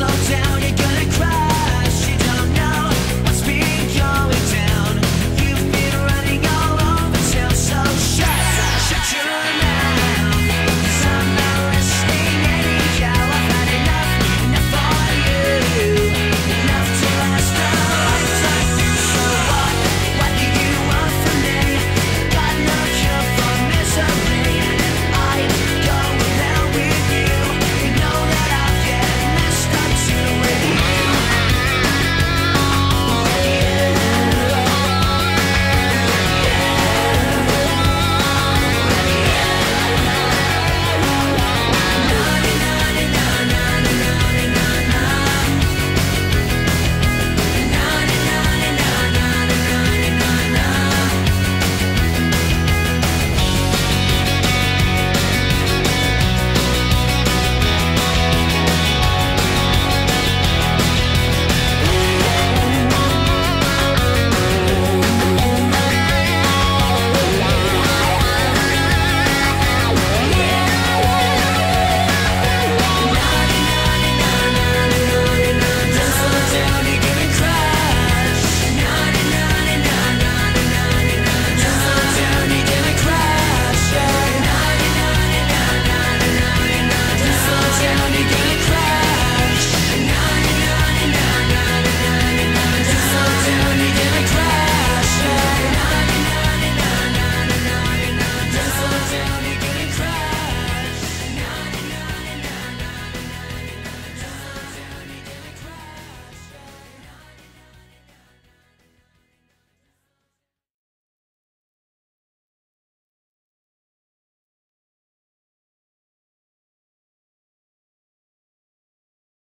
slow down.